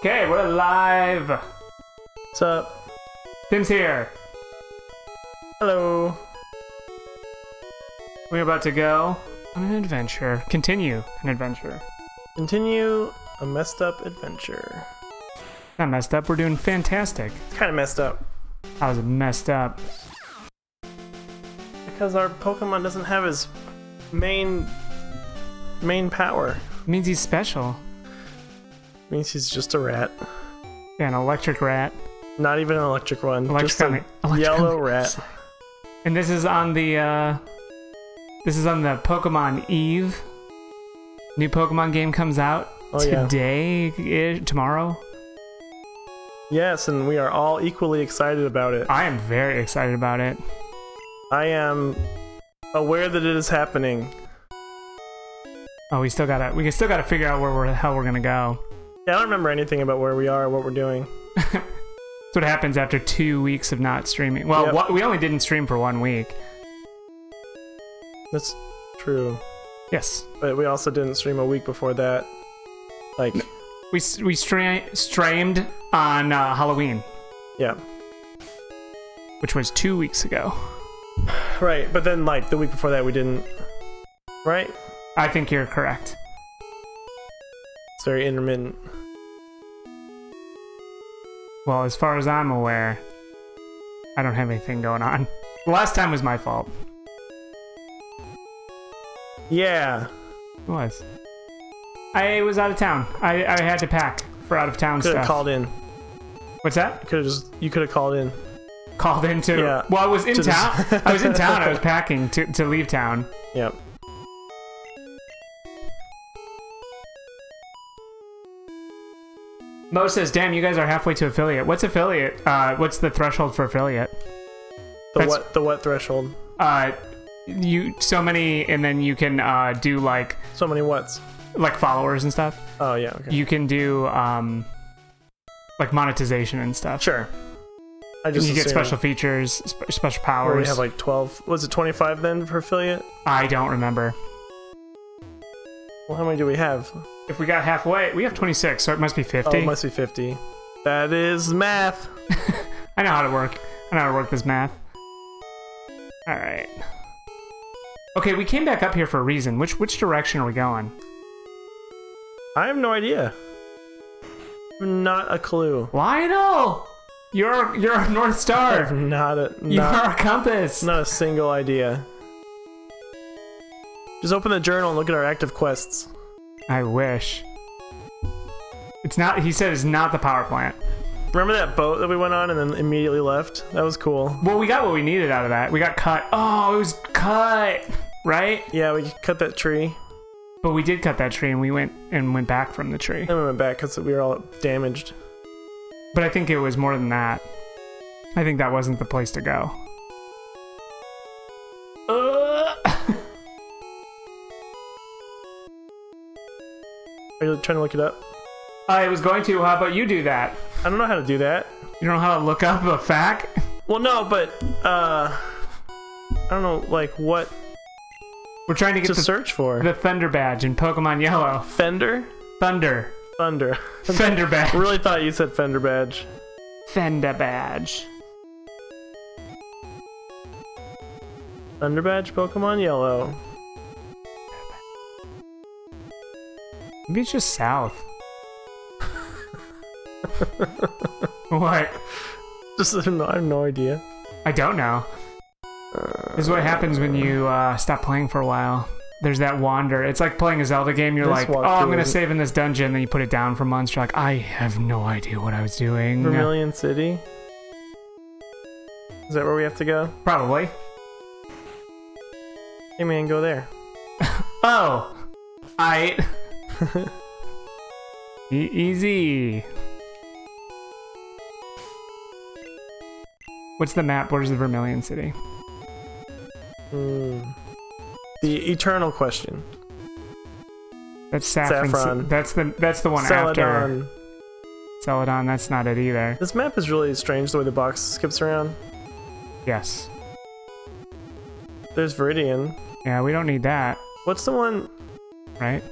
Okay, we're live. What's up? Tim's here. Hello. We're about to go on an adventure. Continue an adventure. Continue a messed up adventure. Not messed up. We're doing fantastic. Kind of messed up How's it messed up? because our Pokemon doesn't have his main main power. It means he's special. Means he's just a rat. Yeah, an electric rat. Not even an electric one. Electric just a electric yellow rat. And this is on the uh this is on the Pokemon Eve. New Pokemon game comes out Oh today, eh, tomorrow. Yes, and we are all equally excited about it. I am very excited about it. I am aware that it is happening. Oh, we still gotta we still gotta figure out where we're how we're gonna go. Yeah, I don't remember anything about where we are or what we're doing. That's what happens after two weeks of not streaming. Well, Yep. we only didn't stream for one week. That's true. Yes, But we also didn't stream a week before that. Like, we we stra- streamed on uh, Halloween, yeah. which was two weeks ago. Right, but then like the week before that we didn't. Right? I think you're correct. It's very intermittent. Well, as far as I'm aware, I don't have anything going on. The last time was my fault. Yeah. It was. I was out of town. I, I had to pack for out of town Could stuff. have called in. What's that? Could have just you could have called in. Called into. Yeah. Well, I was in To town. I was in town. I was packing to, to leave town. Yep. Mo says, "Damn, you guys are halfway to affiliate. What's affiliate? Uh, what's the threshold for affiliate? The That's- what the what threshold? Uh, you so many, and then you can uh do like So many whats. like followers and stuff. Oh yeah, okay. You can do um like monetization and stuff. Sure. I just you get special features, sp- special powers. we have like twelve was it twenty five then for affiliate? I don't remember. Well how many do we have? If we got halfway, we have 26, so it must be Oh 50. it must be fifty. That is math. I know how to work. I know how to work this math. All right. Okay, we came back up here for a reason. Which which direction are we going? I have no idea. Not a clue. Lionel, you're you're a North Star. not a you are a compass. not a single idea. Just open the journal and look at our active quests. I wish. It's not. He said it's not the power plant. Remember that boat that we went on and then immediately left? That was cool. Well, we got what we needed out of that. We got cut. Oh, it was cut, right? Yeah, we cut that tree. But we did cut that tree, and we went and went back from the tree. Then we went back because we were all damaged. But I think it was more than that. I think that wasn't the place to go. Are you trying to look it up? I was going to. How about you do that? I don't know how to do that. You don't know how to look up a fact? Well, no, but uh, I don't know, like what We're trying to get to the, search for. the Thunder badge in Pokemon Yellow. Fender, Thunder. Thunder. Fender badge. really thought you said Fender badge. Fender badge. Thunder badge, Pokemon Yellow. Maybe it's just south. what? Just I have no, I have no idea. I don't know. This is what happens when you uh, stop playing for a while. There's that wander. It's like playing a Zelda game. You're like, oh, I'm gonna save in this dungeon. Then you put it down for months. You're like, I have no idea what I was doing. Vermilion City. Is that where we have to go? Probably. Hey man, go there. Oh, I. e- easy. What's the map? Where's the Vermilion City? Hmm. The eternal question. That's Saffron. Saffron. That's the that's the one after Celadon. Celadon. That's not it either. This map is really strange the way the box skips around. Yes. There's Viridian. Yeah, we don't need that, What's the one right?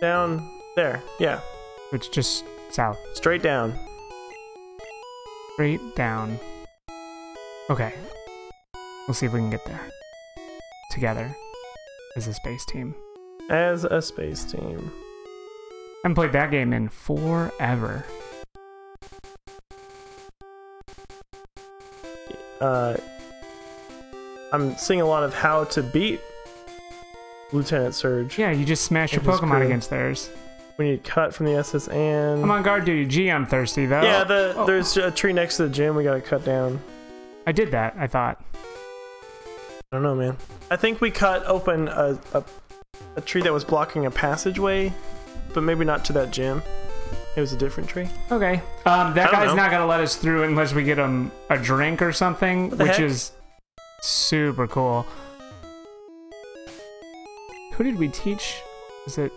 Down there? Yeah. It's just South. Straight down. Straight down. Okay. We'll see if we can get there. Together. As a space team. As a space team. I haven't played that game in forever. Uh, I'm seeing a lot of how to beat Lieutenant Surge. Yeah, you just smash your Pokemon cool. against theirs. We need cut from the SS and I'm on guard duty. Gee, I'm thirsty though. yeah, the Oh, there's a tree next to the gym. We gotta cut down. I did that. I thought. I don't know, man. I think we cut open a, a a tree that was blocking a passageway, but maybe not to that gym. It was a different tree. Okay. Um, that guy's know. not gonna let us through unless we get him a drink or something, which heck? is super cool. Who did we teach? Is it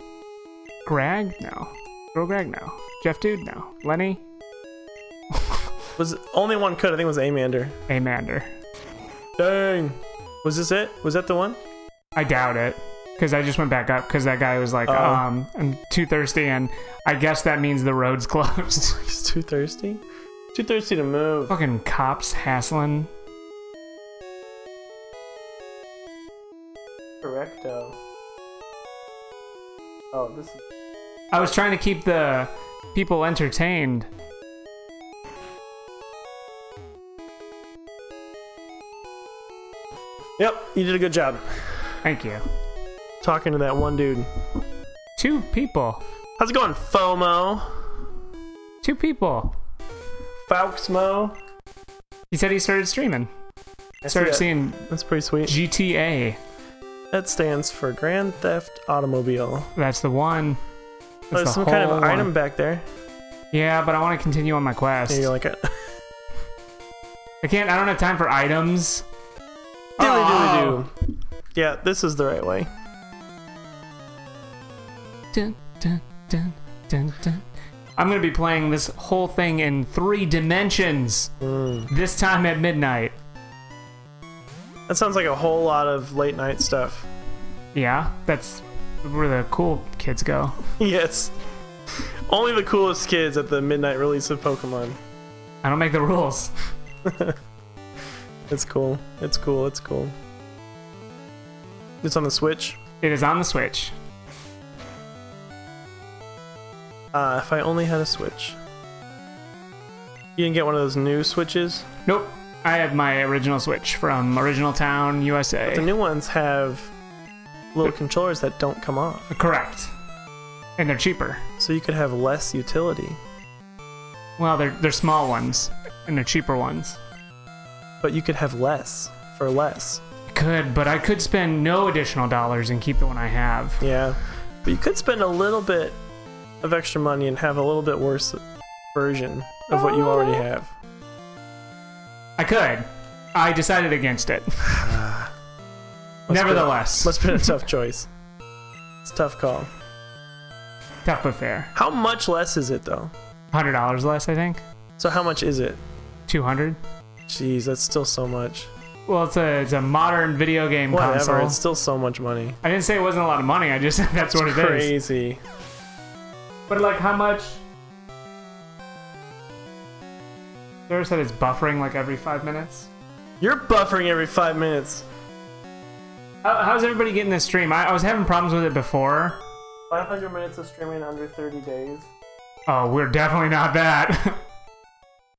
Greg? No. Girl Greg? No. Jeff Dude? No. Lenny? Was only one cut. I think it was Amander. Amander. Dang. Was this it? Was that the one? I doubt it. Because I just went back up because that guy was like, Oh. um, I'm too thirsty, and I guess that means the road's closed. He's too thirsty. Too thirsty to move. Fucking cops hassling. Correcto. Oh, this is. I was trying to keep the people entertained. Yep, you did a good job Thank you. talking to that one dude. Two people. How's it going, FOMO? Two people. Fauxmo? He said he started streaming. I see Started that. seeing That's pretty sweet. GTA. That stands for Grand Theft Automobile. That's the one. That's There's the some kind of one. item back there. Yeah, but I want to continue on my quest. And you're like, uh, I can't. I don't have time for items. dilly Oh. dilly do. Yeah, this is the right way. Dun, dun, dun, dun, dun. I'm gonna be playing this whole thing in three dimensions. Mm. This time at midnight. That sounds like a whole lot of late night stuff. Yeah, that's where the cool kids go. yes. Only the coolest kids at the midnight release of Pokemon. I don't make the rules. It's cool. It's cool. It's cool. It's on the Switch. It is on the Switch. Uh, if I only had a Switch. You didn't get one of those new Switches? Nope. I have my original Switch from Original Town, USA. The new ones have little controllers that don't come off. Correct. And they're cheaper. So you could have less utility. Well, they're they're small ones and they're cheaper ones. But you could have less for less. I could, but I could spend no additional dollars and keep the one I have. Yeah. But you could spend a little bit of extra money and have a little bit worse version of what you already have. I could. I decided against it. Must Nevertheless, Been, must have been a tough choice. It's a tough call. tough but fair. How much less is it though? Hundred dollars less, I think. So how much is it? Two hundred. Jeez, that's still so much. Well, it's a it's a modern video game Whatever, console. it's still so much money. I didn't say it wasn't a lot of money. I just said that's what it is. Crazy. But like, how much? Sarah said it's buffering like every five minutes. You're buffering every five minutes. How, how's everybody getting this stream? I, I was having problems with it before. 500 minutes of streaming under 30 days. Oh, we're definitely not that.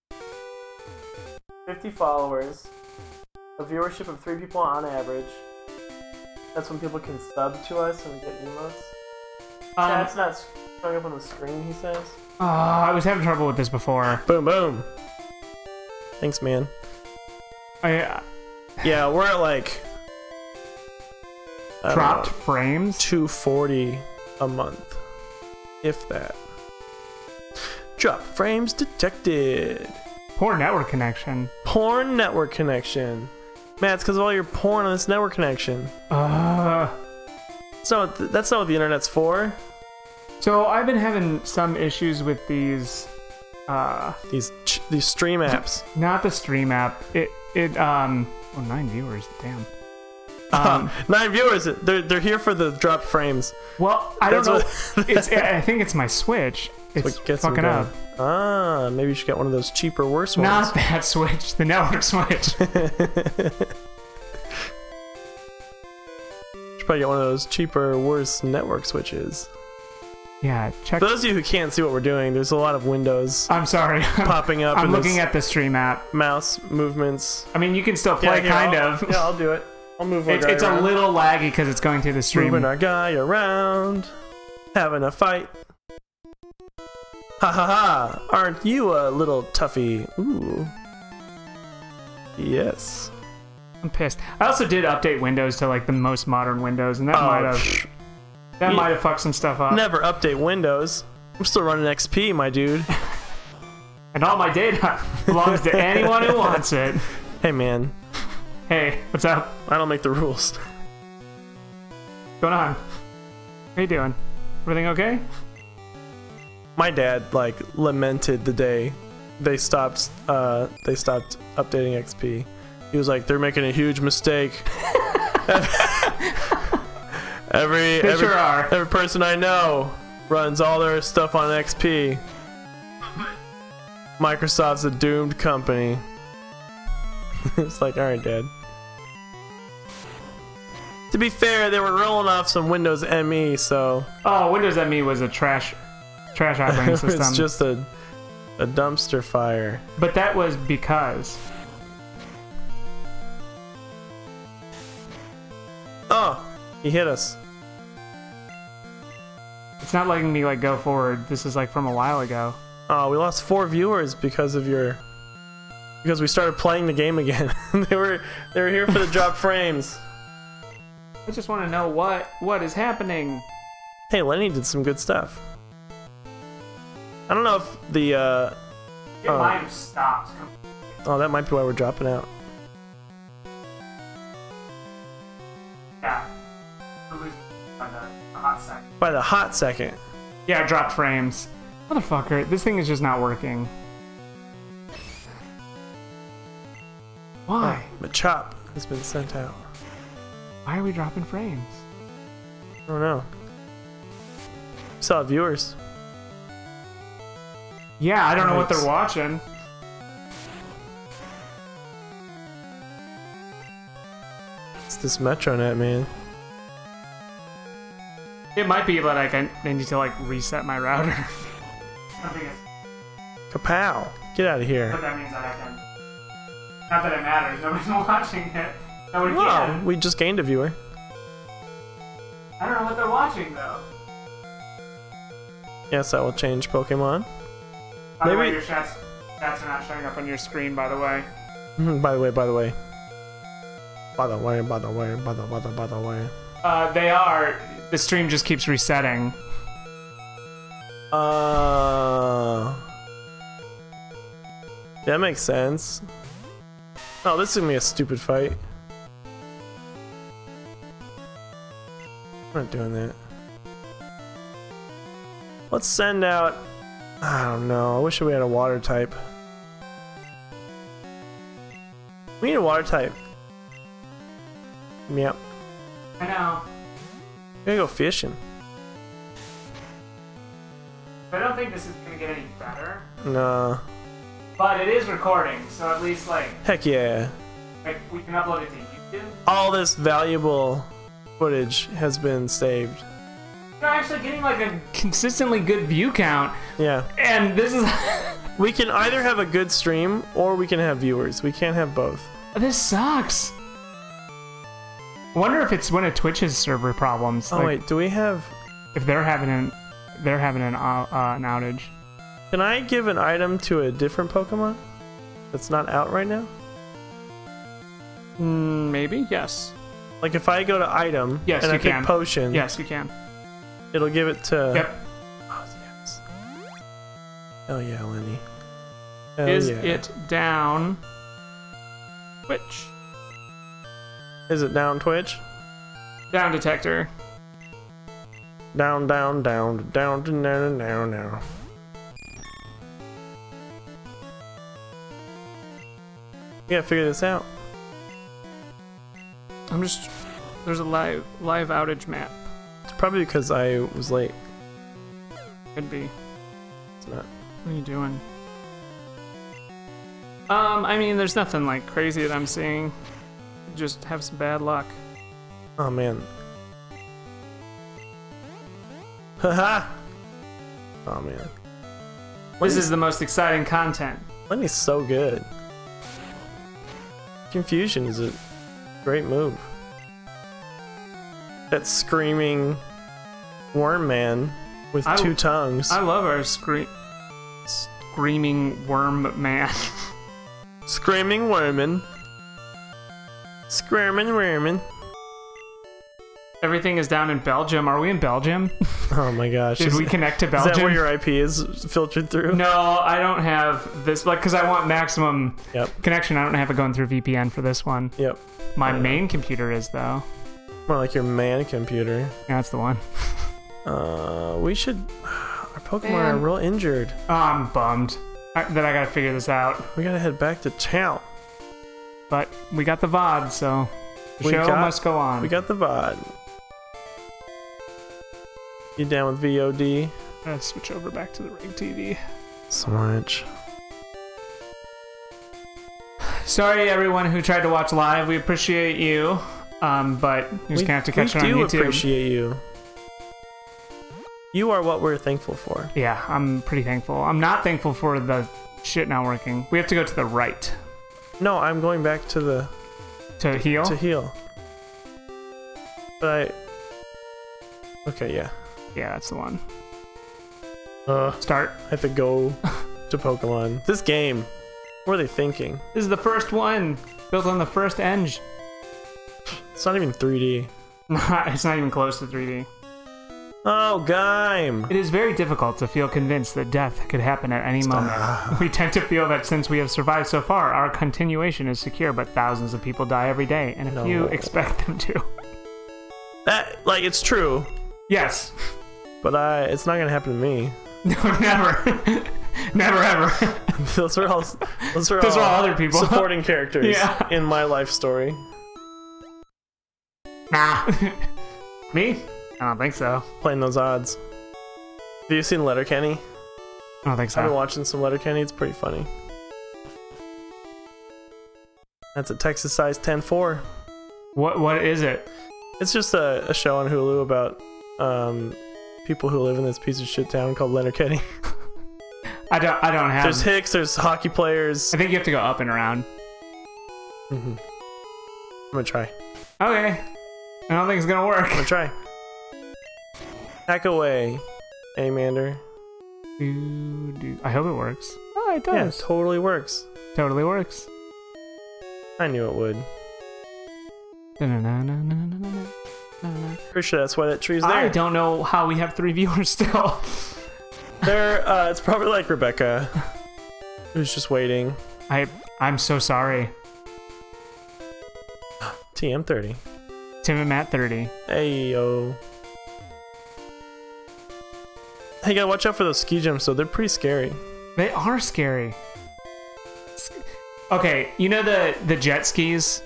50 followers. A viewership of three people on average. That's when people can sub to us and we get emotes. um, Chat's not showing up on the screen, he says. oh, I was having trouble with this before. Boom, boom. Thanks, man. I uh, Yeah, we're at like. Dropped know, frames. 240 a month. If that. Drop frames detected. Poor network connection. Porn network connection. Man, it's because of all your porn on this network connection. Uh, what, that's not what the internet's for. so I've been having some issues with these. Uh, These ch- these stream apps. not the stream app. It it um. Oh, nine viewers. Damn. Um, Nine viewers. They're they're here for the dropped frames. well, I don't know. That's it's I think it's my Switch. it's fucking up. Ah, maybe you should get one of those cheaper, worse ones. Not that switch, the network switch. should probably get one of those cheaper, worse network switches. Yeah, check. For those of you who can't see what we're doing, there's a lot of windows I'm sorry. Popping up. I'm looking at the stream app. mouse movements. I mean, you can still play, Yeah, kind I'll- of. Yeah, I'll do it. I'll move It's, it's a little laggy because it's going through the stream. Moving our guy around, having a fight. Ha ha ha! Aren't you a little toughie? Ooh. Yes. I'm pissed. I also did update Windows to like the most modern Windows, and that Oh, might have that might have fucked some stuff up. never update Windows. I'm still running XP, my dude. And all my data belongs to anyone who wants it. Hey man, Hey, what's up? I don't make the rules. What's going on? How you doing? Everything okay? My dad like lamented the day they stopped uh they stopped updating XP. He was like, they're making a huge mistake. every They every, sure are. every person I know runs all their stuff on XP. Microsoft's a doomed company. it's like, alright, Dad. To be fair, they were rolling off some Windows ME, so Oh, Windows ME was a trash, trash operating system. it's just a a dumpster fire. but that was because Oh, he hit us. It's not letting me like go forward. This is like from a while ago. Oh, we lost four viewers because of your because we started playing the game again. they were they were here for the drop frames. I just want to know what what is happening. Hey, Lenny did some good stuff. I don't know if the uh It Oh. might have stopped. oh that might be why we're dropping out. By the hot second. Yeah, dropped frames. Motherfucker, this thing is just not working. Why? Oh, Machop has been sent out. Why are we dropping frames? I don't know. Saw viewers. Yeah, I don't know what they're watching. It's this MetroNet man. It might be, but like I, I need to like reset my router. I think it's, Kapow! Get out of here. but that means that I can. Not that it matters. Nobody's watching it. Nobody Wow, can. we just gained a viewer. I don't know what they're watching though. Yes, that will change Pokemon. By the way, Maybe- your stats, stats are not showing up on your screen. By the way. By the way, by the way. By the way, by the way, by the by the by the way. Uh, they are. The stream just keeps resetting. Uh That makes sense. Oh, this is gonna be a stupid fight. I'm not doing that. Let's send out I don't know. I wish we had a water type. We need a water type. Yep. I know. We're gonna go fishing. I don't think this is gonna get any better. Nah. But it is recording, so at least like, Heck yeah. like we can upload it to YouTube. All this valuable footage has been saved. We're actually getting like a consistently good view count, Yeah. and this is We can either have a good stream or we can have viewers. We can't have both. this sucks. I wonder if it's one of Twitch's server problems. Oh like, wait, do we have if they're having an they're having an uh, uh, an outage. Can I give an item to a different Pokemon that's not out right now? Mm, maybe yes. Like if I go to item Yes, and I you pick can. potion, Yes, you can. it'll give it to Yep. Oh yes. Hell yeah, Lenny. Hell Is yeah. it down? Twitch Is it down Twitch? down detector. Down, down, down, down, down, down, down, down. We gotta figure this out. I'm just there's a live live outage map. It's probably because I was late. Could be. It's not. What are you doing? Um, I mean, there's nothing like crazy that I'm seeing. Just have some bad luck. Oh man. Haha. oh man. This is the most exciting content. Lenny's so good. Confusion is a great move. That screaming worm man with I- two tongues. I love our scre- screaming worm man. Screaming wormin. Screaming wormin. Everything is down in Belgium. Are we in Belgium? Oh my gosh. Did is, we connect to Belgium? is that where your IP is filtered through? No, I don't have this. Like, because I want maximum Yep. connection. I don't have it going through VPN for this one. Yep. My main computer is though. More like your man computer. Yeah, that's the one. Uh, we should. Our Pokemon Man. are real injured. Oh, I'm bummed I, that I gotta figure this out. We gotta head back to town. But we got the VOD, so the We show got- must go on. We got the VOD. You down with VOD? Let's switch over back to the rig TV. Switch. Sorry, everyone who tried to watch live. We appreciate you, um, but you're just we, gonna have to catch we it on do YouTube. appreciate you. You are what we're thankful for. Yeah, I'm pretty thankful. I'm not thankful for the shit not working. We have to go to the right No, I'm going back to the to heal. to heal. But I. Okay, yeah. yeah, that's the one. Uh, Start. I have to go to Pokemon. This game. What are they thinking? This is the first one built on the first eng. It's not even 3D. it's not even close to 3D. Oh, Gaim! It is very difficult to feel convinced that death could happen at any moment. Ah. We tend to feel that since we have survived so far, our continuation is secure, but thousands of people die every day, and if you No. expect them to. That like it's true, Yes. but I it's not gonna happen to me. No, never. never ever. those are all those are Those all, are all other people. supporting characters Yeah. in my life story. nah. Me? I don't think so. Playing those odds. Have you seen Letterkenny? I don't think so. I've been watching some Letterkenny. It's pretty funny. That's a Texas size 10-4. What What is it? It's just a, a show on Hulu about um, people who live in this piece of shit town called Letterkenny. I don't. I don't have. There's Hicks. There's hockey players. I think you have to go up and around. Mhm. I'm gonna try. Okay. I don't think it's gonna work. I'm gonna try. Hack away, Amander. I hope it works. Oh, it does. Yeah, totally works. Totally works. I knew it would. Pretty sure that's why that tree's there. I don't know how we have three viewers still. there, uh, it's probably like Rebecca, who's just waiting. I, I'm so sorry. TM30. Tim and Matt 30. Hey, yo. Hey, gotta watch out for those ski jumps though. They're pretty scary. They are scary. Okay, you know the the jet skis.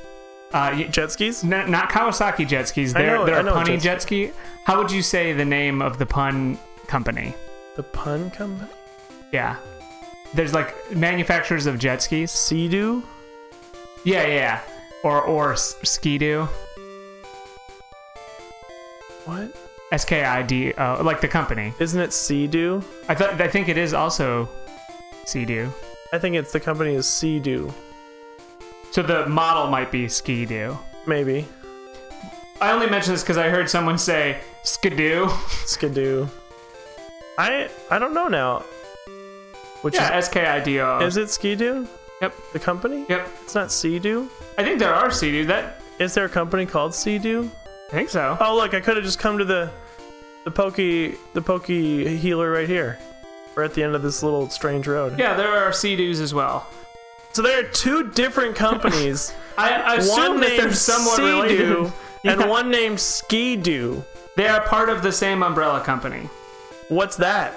Uh, Jet skis? not Kawasaki jet skis. They're know- they're a punny jet jet ski. How would you say the name of the pun company? The pun company? Yeah. There's like manufacturers of jet skis. Sea-Doo? Yeah, yeah, yeah. Or or Ski-Doo. What? S K I D O, like the company. Isn't it Sea-Doo? I thought I think it is also Sea-Doo. I think it's the company is Sea-Doo. So the model might be Ski-Doo. Maybe. I only mention this because I heard someone say Skidoo. Skidoo. I I don't know now. Which Yeah, S K I D O. is is it Skidoo? Yep. The company? Yep. It's not Sea-Doo? I think there are Sea-Doo. That Is there a company called Sea-Doo? I think so. Oh look, I could have just come to the the pokey the pokey healer right here. We're at the end of this little strange road. Yeah, there are Sea-Doos as well. So there are two different companies. I, I assume that they're somewhat related. Yeah. and one named Ski-Doo. They are part of the same umbrella company. What's that?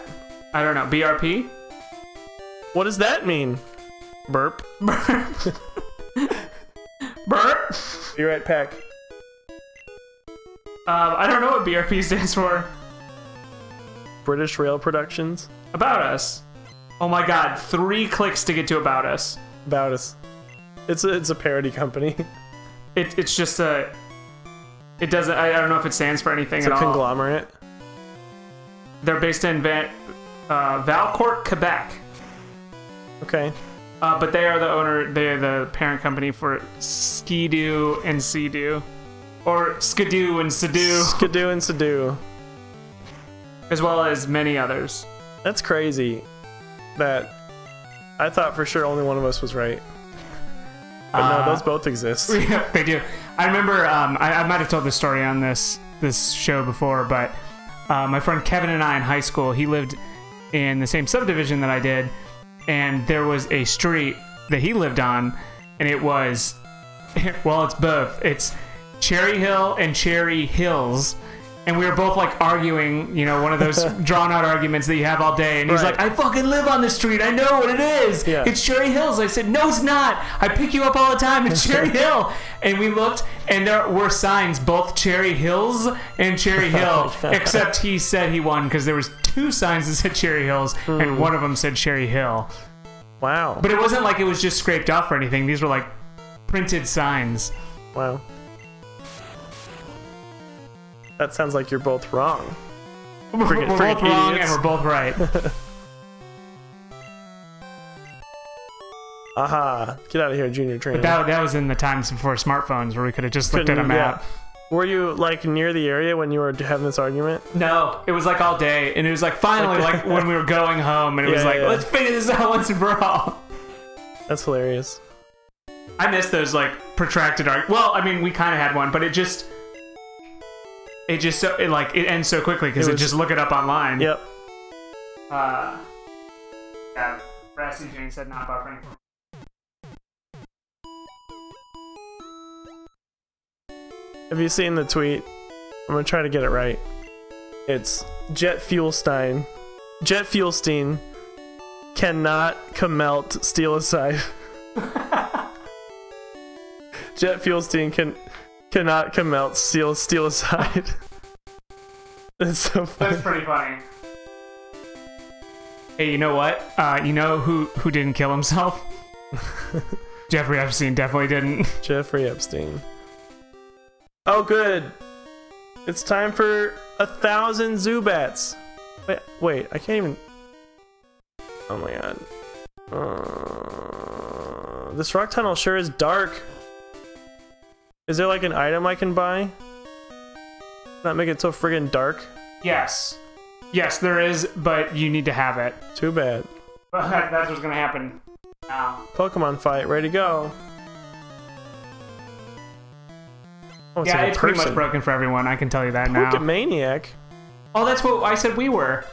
I don't know. BRP? What does that mean? Burp. Burp? Be right back. Um, I don't know what BRP stands for. British Rail Productions. About us. Oh my god, three clicks to get to About Us. About us. It's a, it's a parody company. It, it's just a. It doesn't. I, I don't know if it stands for anything It's at a conglomerate. They're based in Van, uh, Valcourt, Quebec. Okay. Uh, but they are the owner. They are the parent company for Skidoo and Sea-Doo, or Skidoo and Sadoo, Skidoo and Sadoo. as well as many others. That's crazy. That I thought for sure only one of us was right. But Uh, no, those both exist. Yeah, they do. I remember. Um, I, I might have told this story on this this show before, but uh, my friend Kevin and I in high school, he lived in the same subdivision that I did, and there was a street that he lived on, and it was, well, it's both. It's Cherry Hill and Cherry Hills. And we were both like arguing, you know, one of those drawn out arguments that you have all day. And he's Right. like, I fucking live on the street. I know what it is. Yeah. It's Cherry Hills. I said, No, it's not. I pick you up all the time. It's Cherry Hill. And we looked, and there were signs, both Cherry Hills and Cherry Hill. except he said he won because there was two signs that said Cherry Hills, and hmm. one of them said Cherry Hill. Wow. But it wasn't like it was just scraped off or anything. These were like printed signs. Wow. That sounds like you're both wrong. We're, Friggin- we're friggin' both wrong, idiots. and we're both right. Aha. Get out of here, junior trainer. But that, that was in the times before smartphones where we could have just looked at a Couldn't- yeah. map. Were you like near the area when you were having this argument? No, it was like all day, and it was like finally like when we were going home, and it was like yeah. let's figure this out once and for all. That's hilarious. I miss those like protracted arg. Well, I mean, we kind of had one, but it just it just so it like it ends so quickly because It it, was- just look it up online. Yep. Uh, yeah, Brassy Jane said not buffering. Have you seen the tweet? I'm gonna try to get it right. It's Jet Fuelstein. Jet Fuelstein cannot commelt steel aside. Jet Fuelstein can cannot commelt steel steel aside. That's so funny. That's pretty funny. Hey, you know what? Uh, you know who who didn't kill himself? Jeffrey Epstein definitely didn't. Jeffrey Epstein. Oh, good. It's time for a thousand Zubats. Wait, wait, I can't even. Oh my god. Uh, this rock tunnel sure is dark. Is there like an item I can buy? Not make it so friggin' dark. Yes, yes, there is, but you need to have it. Too bad. But that's what's gonna happen now. Pokemon fight, ready to go. Oh, it's yeah, like it's pretty much broken for everyone. I can tell you that now. Pokemaniac. Oh, that's what I said we were.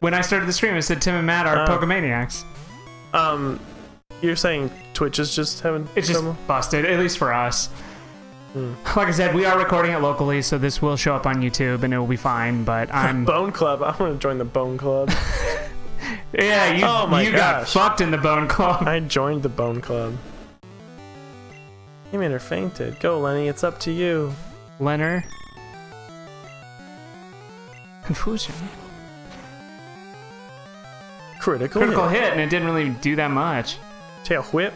When I started the stream, I said Tim and Matt are Oh. Pokemaniacs. Um, you're saying Twitch is just having It's just busted, at least for us. Hmm. Like I said, we are recording it locally, so this will show up on YouTube and it will be fine. But I'm Bone Club. I want to join the Bone Club. yeah, you, Oh my you got gosh. fucked in the Bone Club. I joined the Bone Club. He made her fainted. Go, Lenny. It's up to you. Leonard. Confusion. Critical, Critical hit. hit, and it didn't really do that much. Tail whip.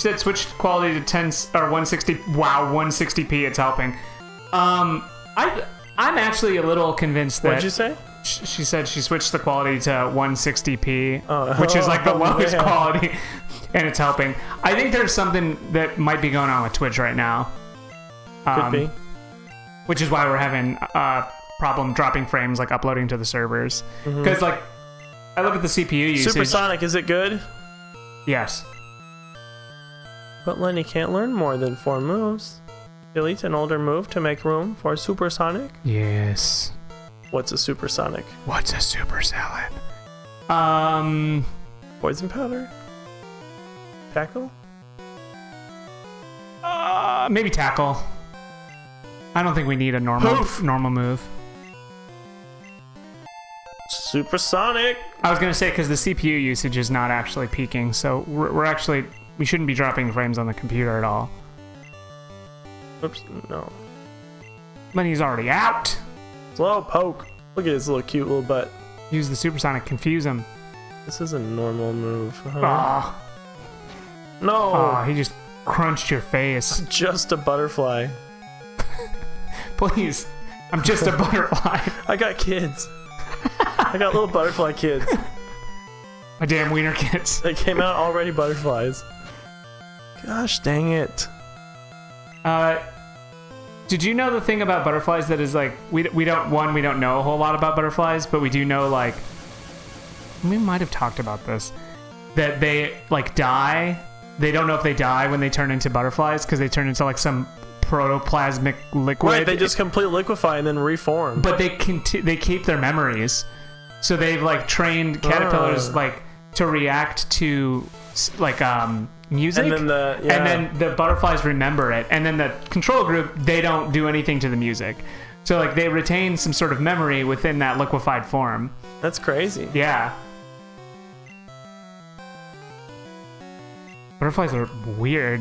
Said switch quality to 10 s- or 160. Wow, 160p. It's helping. Um, I I'm actually a little convinced that What'd you say? sh- she said she switched the quality to 160p, Oh. which is like the Oh, lowest quality, and it's helping. I think there's something that might be going on with Twitch right now. Could Um, be. Which is why we're having a problem dropping frames, like uploading to the servers. Because like, I look at the CPU usage. Supersonic, is it good? Yes. But Lenny can't learn more than four moves. Delete an older move to make room for supersonic. Yes. What's a supersonic? What's a super salad? Um, Poison powder? Tackle? uh, maybe tackle. I don't think we need a normal Poof. normal move. Supersonic! I was gonna say because the CPU usage is not actually peaking, so we're, we're actually we shouldn't be dropping frames on the computer at all. Oops, no. Money's already out. Slowpoke. Look at his little cute little butt. Use the supersonic, confuse him. This is a normal move. huh? Ah, No, oh, he just crunched your face. just a butterfly. Please, I'm just a butterfly. I got kids. I got little butterfly kids. My damn wiener kids. They came out already butterflies. Gosh dang it. Uh, did you know the thing about butterflies that is like we we don't one we don't know a whole lot about butterflies, but we do know like we might have talked about this that they like die. They don't know if they die when they turn into butterflies because they turn into like some protoplasmic liquid. Right, they just completely liquefy and then reform. but they conti- they keep their memories. So they've like trained caterpillars Oh. like to react to like um music? And then the yeah. and then the butterflies remember it. And then the control group they don't do anything to the music. So like they retain some sort of memory within that liquefied form. That's crazy. yeah. Butterflies are weird.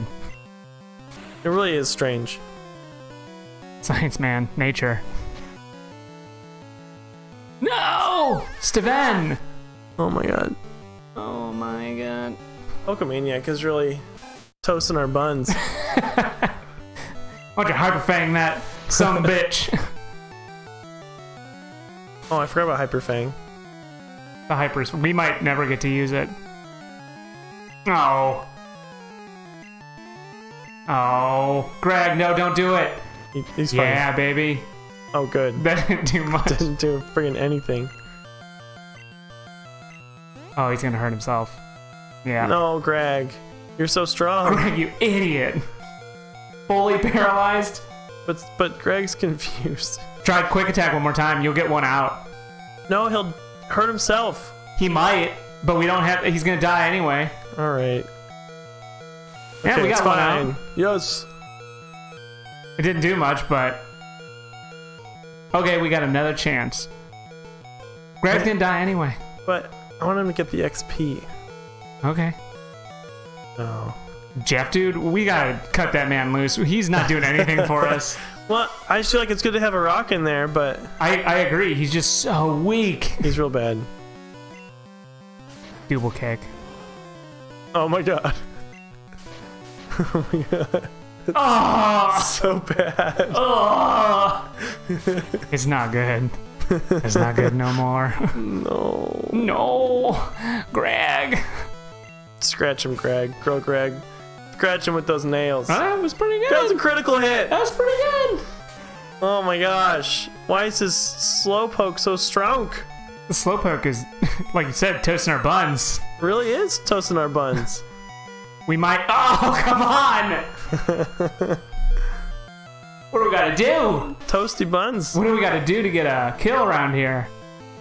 It really is strange. science man. Nature. No! Steven! Oh my god. oh my god Pokemaniac is really toasting our buns. why don't you hyperfang that son of a bitch Oh, I forgot about Hyperfang. the hypers we might never get to use it oh oh greg no don't do it He, he's fine. yeah baby Oh, good. that didn't do much Didn't do friggin' anything. oh he's gonna hurt himself yeah No, Greg. You're so strong. greg you idiot fully paralyzed But but Greg's confused. try quick attack one more time you'll get one out No, he'll hurt himself. he might but we don't have he's gonna die anyway All right. Yeah, Okay, we got one fine. out. Yes. it didn't do much but okay we got another chance greg's gonna die anyway But I want him to get the XP. Okay No. Jeff, dude, we gotta cut that man loose. He's not doing anything for us. Well, I just feel like it's good to have a rock in there, but I, I agree. He's just so weak. he's real bad. Double kick. Oh my god. oh my god. Oh, So bad. oh. it's not good. It's not good no more. No. No, Greg. Scratch him, Greg. Girl, Greg. Scratch him with those nails. Ah, that was pretty good. That was a critical hit. That was pretty good. Oh my gosh. Why is his slowpoke so strong? The slowpoke is, like you said, toasting our buns. Really is toasting our buns. We might. Oh, come on. What do we gotta do? Toasty buns. What do we gotta do to get a kill around here?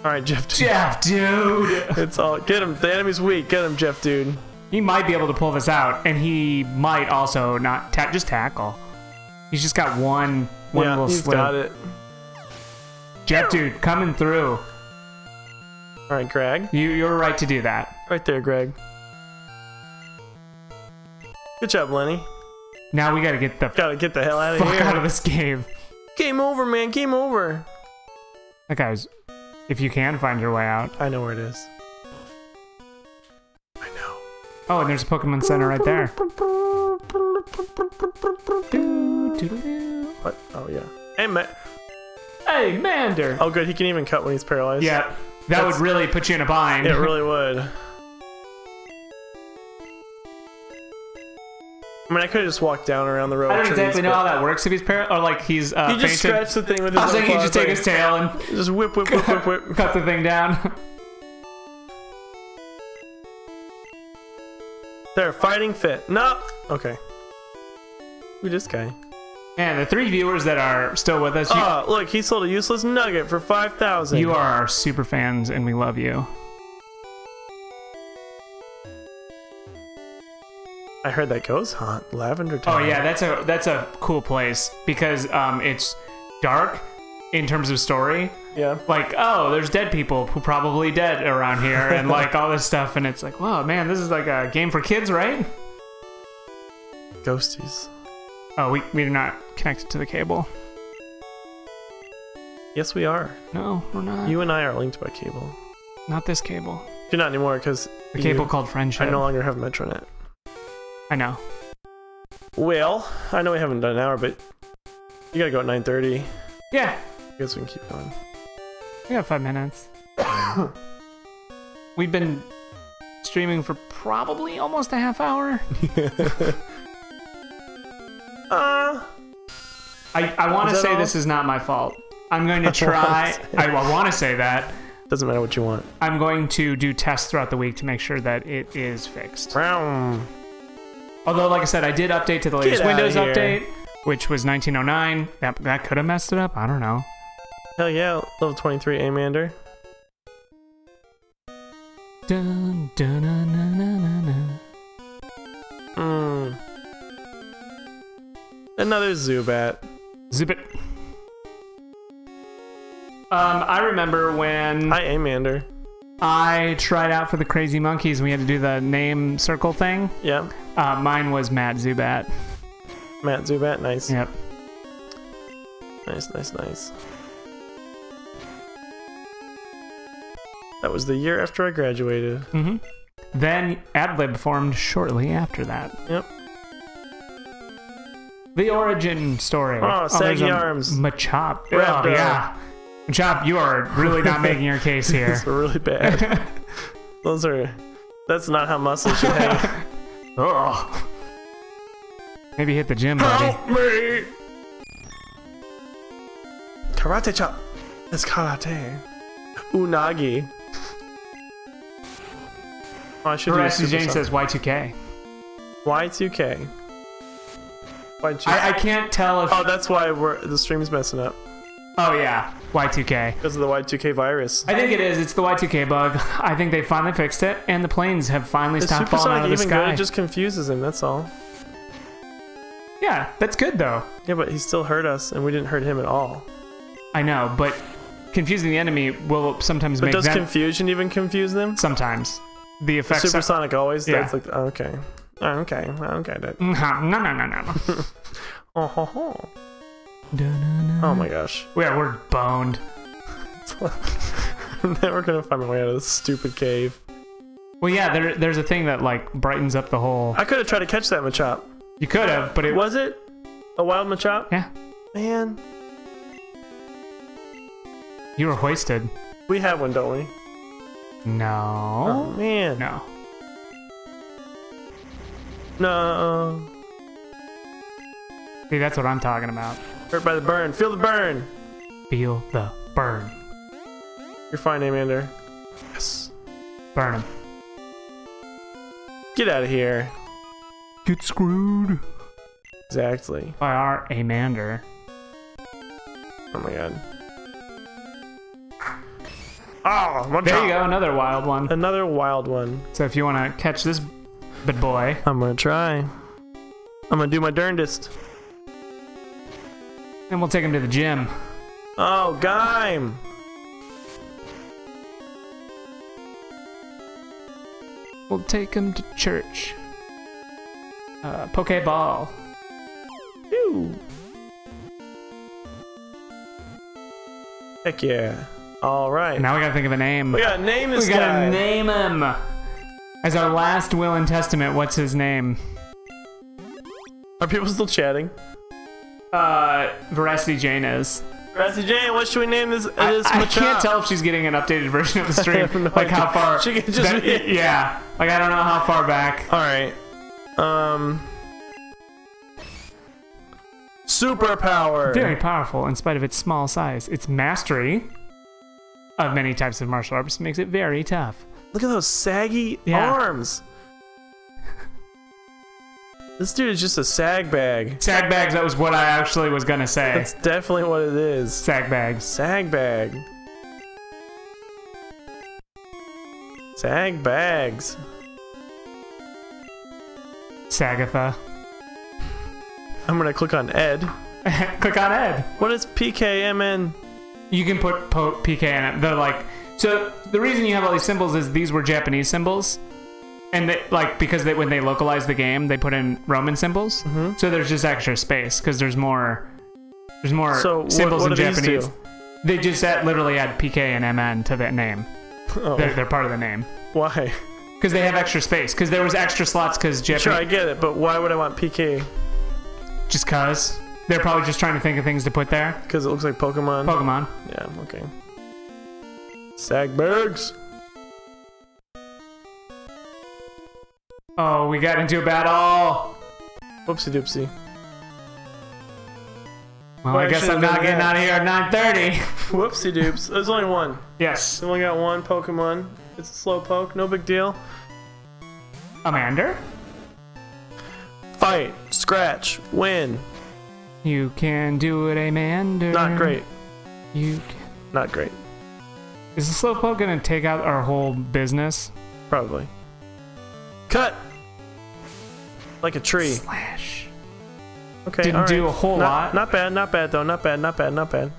All right, Jeff. Dude. Jeff, dude. It's all. Get him. The enemy's weak. Get him, Jeff, dude. He might be able to pull this out, and he might also not ta- just tackle. He's just got one one yeah, little he's slip. got it. Jeff, dude, coming through. All right, Greg. You you're right to do that. Right there, Greg. Good job, Lenny. Now we gotta get the Gotta get the hell out of fuck here. out of this game. Game over, man. Game over. That guy's. If you can find your way out. I know where it is. I know. Oh, and there's a Pokemon Center right there. What? Oh yeah. Hey, man. Hey, Mander. Oh, good. He can even cut when he's paralyzed. Yeah, that That's- would really put you in a bind. It really would. I mean, I could have just walked down around the row. I of don't trees, exactly know how that works if he's par or like he's uh, He just fainted. scratched the thing with his I was little thinking you just take like, his tail and Just whip, whip, whip, whip, whip. cut the thing down. There, fighting fit. No. Okay. Who this guy? And the three viewers that are still with us, you, Oh, look, he sold a useless nugget for five thousand. you are our super fans, and we love you. I heard that ghost haunt lavender Oh yeah, that's a that's a cool place because um, it's dark in terms of story. yeah. Like, oh, there's dead people who probably dead around here, and like all this stuff, and it's like, wow, man, this is like a game for kids, right? Ghosties. Oh, we we're not connected to the cable. Yes, we are. No, we're not. You and I are linked by cable. Not this cable. You're not anymore because The cable called friendship. I no longer have Metronet. I know. Well, I know we haven't done an hour, but you gotta go at 9:30. Yeah, I guess we can keep going. we got five minutes. We've been streaming for probably almost a half hour. uh, I, I want to say all? this is not my fault. I'm going to try. I, I want to say that. doesn't matter what you want. I'm going to do tests throughout the week to make sure that it is fixed. Although, like I said, I did update to the latest Windows here. update, which was 1909. That, that could have messed it up. I don't know. Hell yeah, level 23 Amander. Dun, dun, dun, dun, dun. Mm. Another Zubat. It. Um, I remember when Hi, Amander. I tried out for the Crazy Monkeys and we had to do the name circle thing. Yeah, Uh, mine was Matt Zubat. Matt Zubat. Nice. Yep. Nice, nice, nice. That was the year after I graduated. hmm Then Adlib formed shortly after that. Yep. The origin story. Oh, there's saggy a arms. Machop. Oh, yeah. Machop, you are really not making your case here. Are really bad. Those are. That's not how muscles should hang. Ugh. Maybe hit the gym, buddy. Help me! Karate chop. It's karate. Unagi. Oh, I should Rusty Jane Sonic. says Y2K. Y2K. Y2K. I, I can't tell if. oh, that's why we're, the stream's messing up. Oh, yeah. Y2K. Because of the Y2K virus. I think it is. It's the Y2K bug. I think they finally fixed it, and the planes have finally Is stopped Super falling out Sonic of the even good? It just confuses him, that's all. Yeah, that's good though. Yeah, but he still hurt us, and we didn't hurt him at all. I know, but confusing the enemy will sometimes But make does them. confusion even confuse them? sometimes the effects. Supersonic are- always Yeah. does like, oh, okay. Oh, okay, I don't get it. Mm-hmm. no, no, no, no, no. Oh, ho, ho. oh my gosh. Yeah, we're boned. I'm never gonna find my way out of this stupid cave. Well, yeah, there, there's a thing that like brightens up the whole. I could have tried to catch that Machop. You could have, but it Was it a wild Machop? Yeah, Man, you were hoisted. we have one, don't we? Oh No, man, no. no. See, that's what I'm talking about. Hurt by the burn. Feel the burn. Feel the burn. You're fine, Amander. Yes. Burn him. Get out of here. Get screwed Exactly. by our Amander. Oh my god. Oh, Machop. There you go, another wild one. Another wild one. So if you want to catch this big boy, I'm gonna try. I'm gonna do my darndest. then we'll take him to the gym. Oh, Gaim! We'll take him to church. Uh, Pokeball. Phew. Heck yeah. Alright. Now we gotta think of a name. We gotta name this We gotta name him. As our last will and testament, what's his name? Are people still chatting? Uh, Veracity Jane is. Rusty Jane, what should we name this? I, this I can't tell if she's getting an updated version of the stream. no like how far. She can just that- be- yeah. Like I don't know how far back. Alright. Um. Superpower. Very powerful in spite of its small size. Its mastery of many types of martial arts makes it very tough. Look at those saggy Yeah. arms. This dude is just a sag bag. Sag bags. That was what I actually was gonna say. That's definitely what it is. Sag bag. Sag bag. Sag bags. Sagatha. I'm gonna click on Ed. Click on Ed. What is PKMN? You can put po- PK in it. They're like so. The reason you have all these symbols is these were Japanese symbols, and they like because they when they localized the game, they put in Roman symbols. Mm-hmm. So there's just extra space because there's more. There's more So symbols what in Japanese. They just add, literally add PK and MN to that name. Oh, They're, they're part of the name why? because they have extra space. Because there was extra slots because Jeff. Sure, I get it, but why would I want PK? Just cause they're probably just trying to think of things to put there. Because it looks like Pokemon. Pokemon. yeah, okay. Sagbergs. Oh, we got into a battle. Whoopsie doopsie. Well, Well, I I guess I'm not getting that. out of here at 9:30. Whoopsie doops. There's only one. yes, We only got one Pokemon. It's a Slowpoke, no big deal. Amander. Fight, scratch, win. You can do it, Amander. Not great. You can. Not great. Is the slowpoke gonna take out our whole business? Probably. Cut! Like a tree. Slash. Okay. Didn't right. do a whole not, lot. Not bad, not bad though. Not bad, not bad, not bad.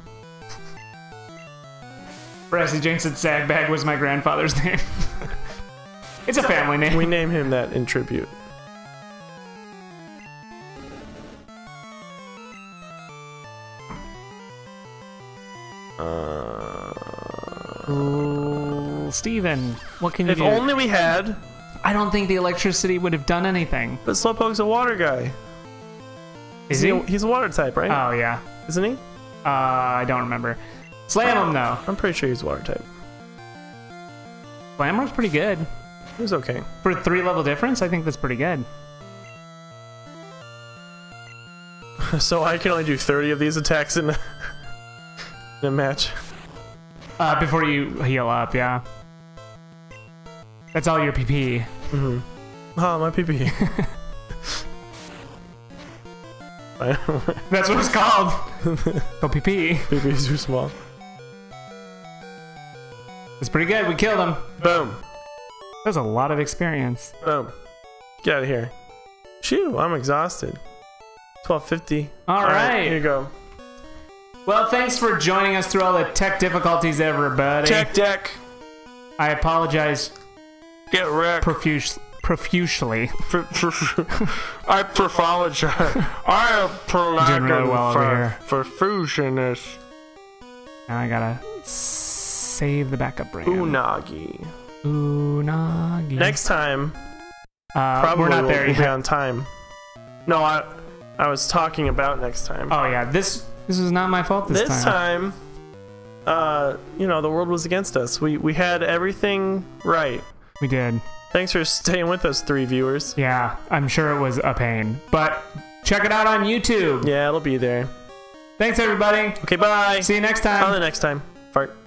Brassy Jane said Sagbag was my grandfather's name. it's a family name. We name him that in tribute. Steven, what can you if do? only we had. I don't think the electricity would have done anything. But Slowpoke's a water guy. Is he? he's a water type, right? Oh yeah. Isn't he? Uh, I don't remember. Slam him though. I'm pretty sure he's water type. Slammer's pretty good He's okay. for a three level difference. I think that's pretty good. so I can only do 30 of these attacks in a, in a match. Uh, before you heal up, yeah. That's all your PP. Mm-hmm. Oh, my PP. That's what it's called. Go PP. PP is too small. It's pretty good. We killed him. Boom. That was a lot of experience. Boom. Get out of here. Shoo, I'm exhausted. 1250. All right. Here you go. Well, thanks for joining us through all the tech difficulties, everybody. Tech deck. I apologize Get wrecked. profuse- profusely. I pathologize. I am Doing really well over here. for fusionist. Now I gotta save the backup brand. Unagi. Unagi. Next time, uh, probably we're not we'll, there we'll be on time. No, I I was talking about next time. Oh yeah, this this was not my fault this, this time, uh, you know, the world was against us. We we had everything right. We did. Thanks for staying with us, three viewers. Yeah, I'm sure it was a pain, but check it out on YouTube. Yeah, it'll be there. Thanks everybody. Okay, bye. See you next On time. the next time. Fart.